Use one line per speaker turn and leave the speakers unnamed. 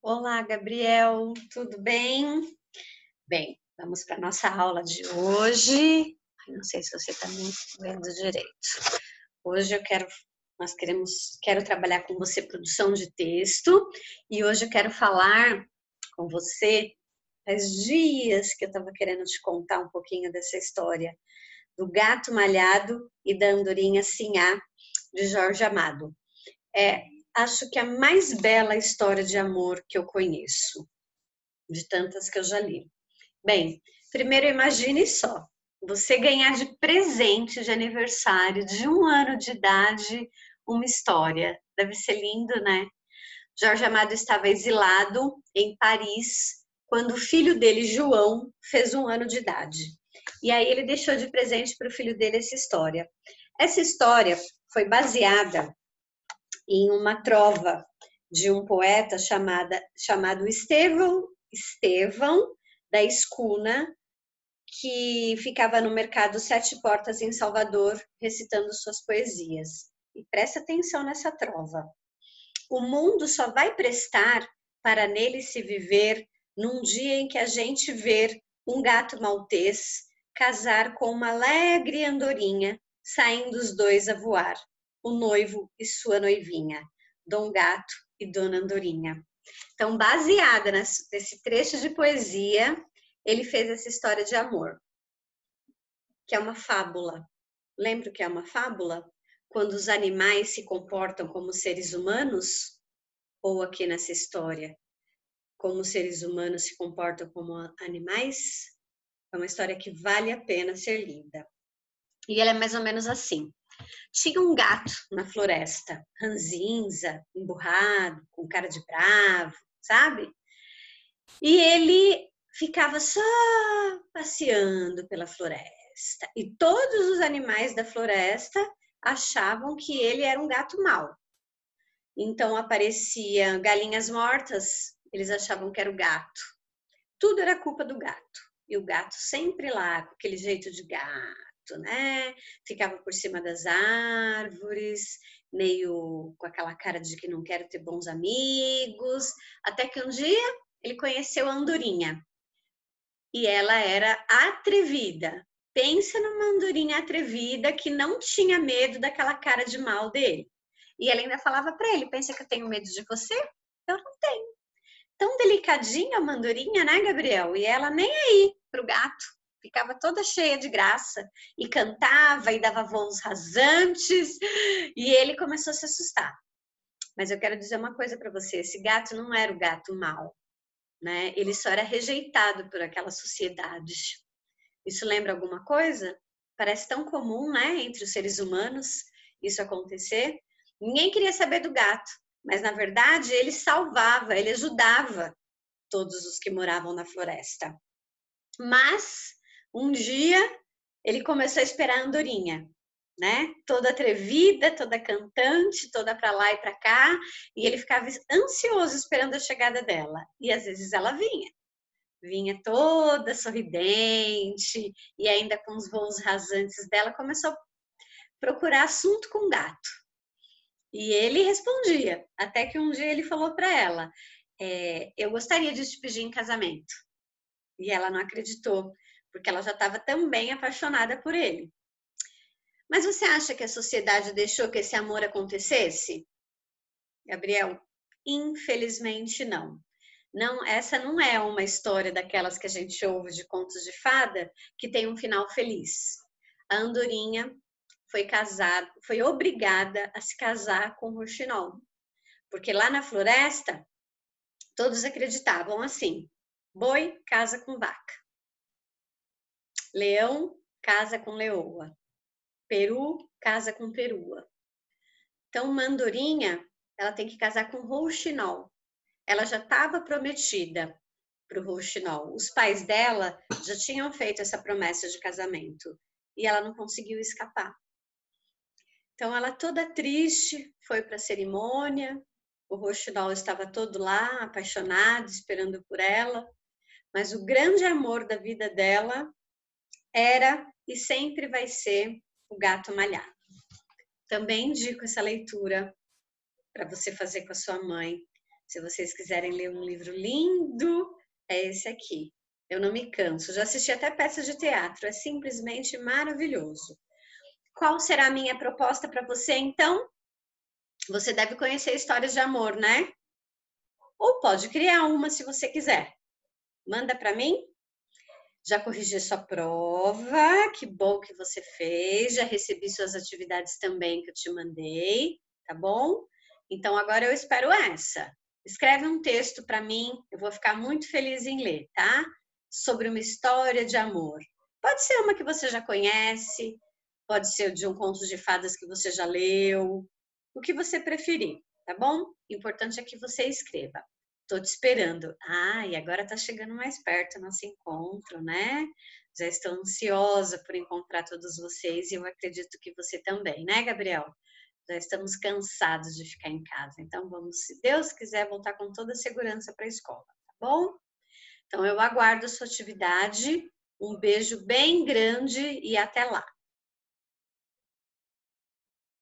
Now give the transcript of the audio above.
Olá, Gabriel, tudo bem? Bem, vamos para a nossa aula de hoje. Não sei se você está me vendo direito. Hoje eu quero, nós queremos, quero trabalhar com você produção de texto e hoje eu quero falar com você. Faz dias que eu estava querendo te contar um pouquinho dessa história do gato malhado e da andorinha sinhá de Jorge Amado. É, acho que é a mais bela história de amor que eu conheço, de tantas que eu já li. Bem, primeiro imagine só, você ganhar de presente de aniversário de um ano de idade uma história. Deve ser lindo, né? Jorge Amado estava exilado em Paris quando o filho dele, João, fez um ano de idade. E aí ele deixou de presente para o filho dele essa história. Essa história foi baseada em uma trova de um poeta chamada, chamado Estevão, Estevão da Escuna, que ficava no mercado Sete Portas em Salvador, recitando suas poesias. E presta atenção nessa trova. O mundo só vai prestar para nele se viver num dia em que a gente ver um gato maltês casar com uma alegre andorinha, saindo os dois a voar o noivo e sua noivinha, Dom Gato e Dona Andorinha. Então, baseada nesse trecho de poesia, ele fez essa história de amor, que é uma fábula. Lembra que é uma fábula? Quando os animais se comportam como seres humanos, ou aqui nessa história, como seres humanos se comportam como animais, é uma história que vale a pena ser lida. E ela é mais ou menos assim. Tinha um gato na floresta, ranzinza, emburrado, com cara de bravo, sabe? E ele ficava só passeando pela floresta. E todos os animais da floresta achavam que ele era um gato mau. Então apareciam galinhas mortas, eles achavam que era o gato. Tudo era culpa do gato. E o gato sempre lá, com aquele jeito de gato né? Ficava por cima das árvores, meio com aquela cara de que não quero ter bons amigos, até que um dia ele conheceu a andorinha. E ela era atrevida. Pensa numa andorinha atrevida que não tinha medo daquela cara de mal dele. E ela ainda falava para ele: Pensa que eu tenho medo de você? Eu não tenho. Tão delicadinha a mandorinha, né, Gabriel? E ela nem aí pro gato ficava toda cheia de graça e cantava e dava voos rasantes e ele começou a se assustar. Mas eu quero dizer uma coisa para você: esse gato não era o gato mau, né? Ele só era rejeitado por aquela sociedade. Isso lembra alguma coisa? Parece tão comum, né, entre os seres humanos isso acontecer. Ninguém queria saber do gato, mas na verdade ele salvava, ele ajudava todos os que moravam na floresta. Mas um dia ele começou a esperar a andorinha, né? Toda atrevida, toda cantante, toda para lá e para cá, e ele ficava ansioso esperando a chegada dela. E às vezes ela vinha. Vinha toda sorridente e ainda com os voos rasantes dela começou a procurar assunto com o gato. E ele respondia, até que um dia ele falou para ela: é, Eu gostaria de te pedir em casamento. E ela não acreditou porque ela já estava também apaixonada por ele. Mas você acha que a sociedade deixou que esse amor acontecesse? Gabriel, infelizmente não. Não, essa não é uma história daquelas que a gente ouve de contos de fada que tem um final feliz. A andorinha foi casada, foi obrigada a se casar com o Rouxinol. Porque lá na floresta, todos acreditavam assim: boi casa com vaca. Leão casa com leoa. Peru casa com perua. Então, Mandorinha, ela tem que casar com Rouxinol. Ela já estava prometida para o Rouxinol. Os pais dela já tinham feito essa promessa de casamento e ela não conseguiu escapar. Então, ela toda triste foi para a cerimônia. O Rouxinol estava todo lá, apaixonado, esperando por ela. Mas o grande amor da vida dela era e sempre vai ser o gato malhado. Também indico essa leitura para você fazer com a sua mãe Se vocês quiserem ler um livro lindo, é esse aqui. Eu não me canso. Já assisti até peça de teatro, é simplesmente maravilhoso. Qual será a minha proposta para você, então? Você deve conhecer histórias de amor, né? Ou pode criar uma se você quiser. Manda para mim. Já corrigi sua prova, que bom que você fez. Já recebi suas atividades também que eu te mandei, tá bom? Então agora eu espero essa. Escreve um texto para mim, eu vou ficar muito feliz em ler, tá? Sobre uma história de amor. Pode ser uma que você já conhece, pode ser de um conto de fadas que você já leu, o que você preferir, tá bom? O importante é que você escreva. Tô te esperando. Ah, e agora tá chegando mais perto nosso encontro, né? Já estou ansiosa por encontrar todos vocês e eu acredito que você também, né, Gabriel? Já estamos cansados de ficar em casa. Então vamos, se Deus quiser, voltar com toda a segurança para a escola, tá bom? Então eu aguardo a sua atividade. Um beijo bem grande e até lá.